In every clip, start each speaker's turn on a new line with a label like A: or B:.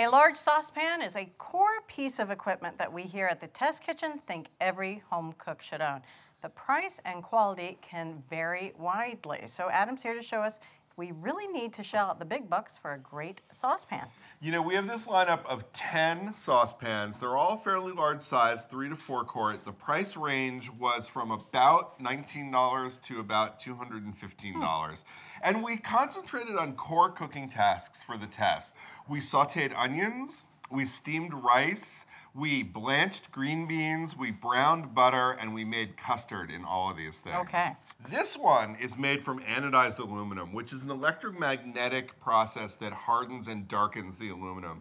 A: A large saucepan is a core piece of equipment that we here at the Test Kitchen think every home cook should own. The price and quality can vary widely. So Adam's here to show us we really need to shell out the big bucks for a great saucepan.
B: You know, we have this lineup of 10 saucepans. They're all fairly large size, three to four quart. The price range was from about $19 to about $215. Hmm. And we concentrated on core cooking tasks for the test. We sauteed onions, we steamed rice, we blanched green beans, we browned butter, and we made custard in all of these things.
A: Okay.
B: This one is made from anodized aluminum, which is an electromagnetic process that hardens and darkens the aluminum.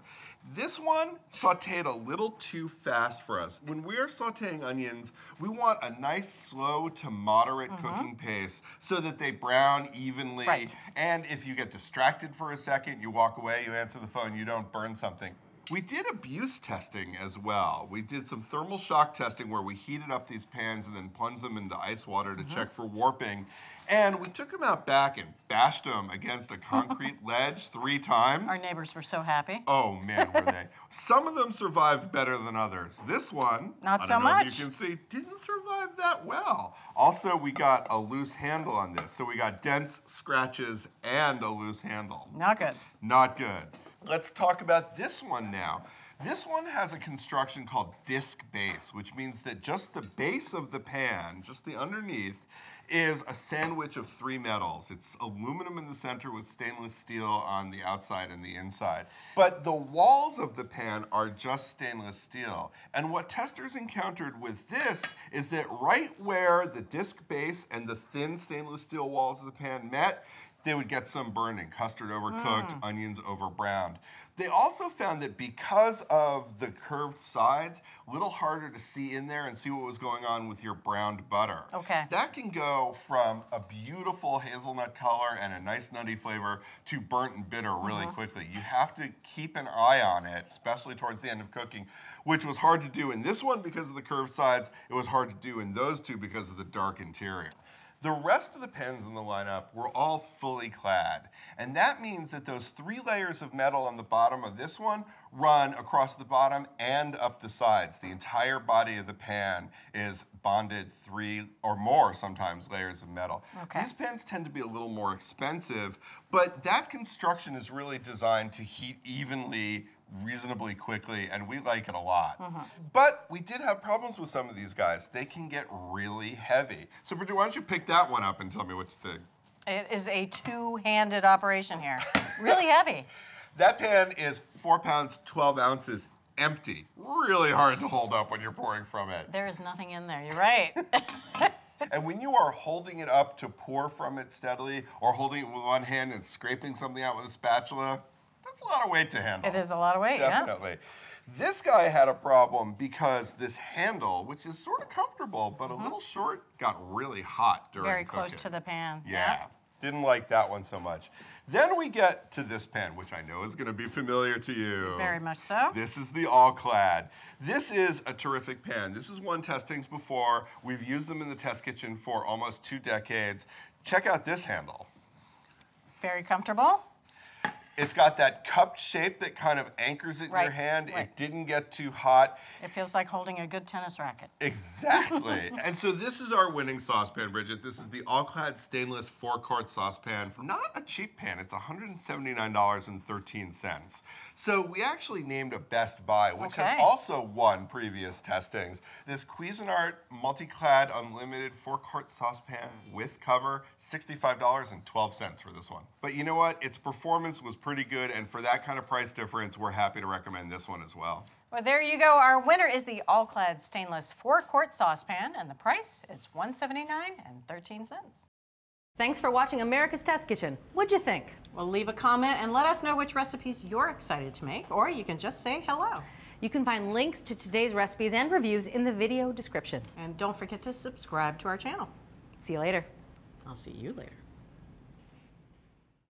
B: This one sauteed a little too fast for us. When we are sauteing onions, we want a nice slow to moderate mm -hmm. cooking pace so that they brown evenly.
A: Right.
B: And if you get distracted for a second, you walk away, you answer the phone, you don't burn something. We did abuse testing as well. We did some thermal shock testing where we heated up these pans and then plunged them into ice water to mm -hmm. check for warping. And we took them out back and bashed them against a concrete ledge three times.
A: Our neighbors were so happy.
B: Oh man, were they. Some of them survived better than others. This one,
A: not so much.
B: you can see, didn't survive that well. Also, we got a loose handle on this. So we got dents, scratches, and a loose handle.
A: Not good.
B: Not good. Let's talk about this one now. This one has a construction called disc base, which means that just the base of the pan, just the underneath, is a sandwich of three metals. It's aluminum in the center with stainless steel on the outside and the inside. But the walls of the pan are just stainless steel. And what testers encountered with this is that right where the disc base and the thin stainless steel walls of the pan met, they would get some burning, custard overcooked, mm. onions over browned. They also found that because of the curved sides, a little harder to see in there and see what was going on with your browned butter.
A: Okay.
B: That can go from a beautiful hazelnut color and a nice nutty flavor to burnt and bitter really mm -hmm. quickly. You have to keep an eye on it, especially towards the end of cooking, which was hard to do in this one because of the curved sides. It was hard to do in those two because of the dark interior. The rest of the pens in the lineup were all fully clad. And that means that those three layers of metal on the bottom of this one run across the bottom and up the sides. The entire body of the pan is bonded three or more sometimes layers of metal.
A: Okay.
B: These pans tend to be a little more expensive, but that construction is really designed to heat evenly reasonably quickly, and we like it a lot. Mm -hmm. But we did have problems with some of these guys. They can get really heavy. So, Bridget, why don't you pick that one up and tell me what you think?
A: It is a two-handed operation here. really heavy.
B: That pan is four pounds, 12 ounces, empty. Really hard to hold up when you're pouring from it.
A: There is nothing in there, you're right.
B: and when you are holding it up to pour from it steadily, or holding it with one hand and scraping something out with a spatula, that's a lot of weight to handle.
A: It is a lot of weight, yeah.
B: Definitely. Yeah. This guy had a problem because this handle, which is sort of comfortable but mm -hmm. a mm-hmm. little short, got really hot during
A: Very
B: cooking.
A: close to the pan.
B: Yeah. yeah. Didn't like that one so much. Then we get to this pan, which I know is going to be familiar to you.
A: Very much so.
B: This is the All-Clad. This is a terrific pan. This is one testings before. We've used them in the test kitchen for almost two decades. Check out this handle.
A: Very comfortable.
B: It's got that cupped shape that kind of anchors it
A: right.
B: in your hand.
A: Right.
B: It didn't get too hot.
A: It feels like holding a good tennis racket.
B: Exactly. and so this is our winning saucepan, Bridget. This is the All-Clad stainless four-quart saucepan from not a cheap pan. It's $179.13. So we actually named a Best Buy, which okay. has also won previous testings. This Cuisinart Multi-Clad Unlimited four-quart saucepan with cover, $65.12 for this one. But you know what? Its performance was pretty pretty good, and for that kind of price difference, we're happy to recommend this one as well.
A: Well, there you go. Our winner is the All-Clad stainless four-quart saucepan, and the price is $179 and 13 cents.
C: Thanks for watching America's Test Kitchen. What'd you think?
A: Well, leave a comment and let us know which recipes you're excited to make, or you can just say hello.
C: You can find links to today's recipes and reviews in the video description.
A: And don't forget to subscribe to our channel.
C: See you later.
A: I'll see you later.